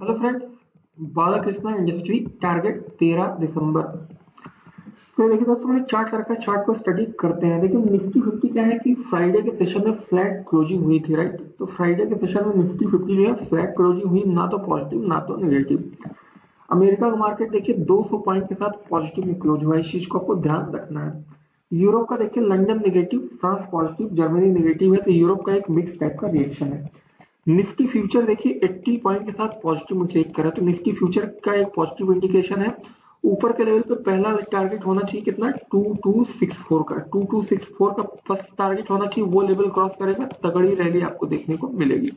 Hello friends Balakrishna industry target 13 दिसंबर। तो देखिए दोस्तों मैंने चार्ट रखा चार्ट को स्टडी करते हैं। देखिए निफ्टी फिफ्टी क्या है कि फ्राइडे के सेशन में फ्लैट क्लोजिंग हुई थी राइट तो फ्राइडे के सेशन में निफ्टी फिफ्टी जो है फ्लैट क्लोजिंग हुई, ना तो पॉजिटिव ना तो निगेटिव अमेरिका का मार्केट देखिए 200 पॉइंट के साथ पॉजिटिव में क्लोज हुआ इस चीज़ को आपको ध्यान रखना है। यूरोप का देखिए London negative France positive Germany negative है। तो यूरोप का एक मिक्स टाइप का रिएक्शन है। निफ्टी फ्यूचर देखिए 80 पॉइंट के साथ पॉजिटिव चेक करा तो निफ्टी फ्यूचर का एक पॉजिटिव इंडिकेशन है। ऊपर के लेवल पे पहला टारगेट होना चाहिए कितना? 2264 का। 2264 का फ़र्स्ट टारगेट होना चाहिए, वो लेवल क्रॉस करेगा, तगड़ी रैली आपको देखने को मिलेगी।